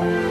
Bye.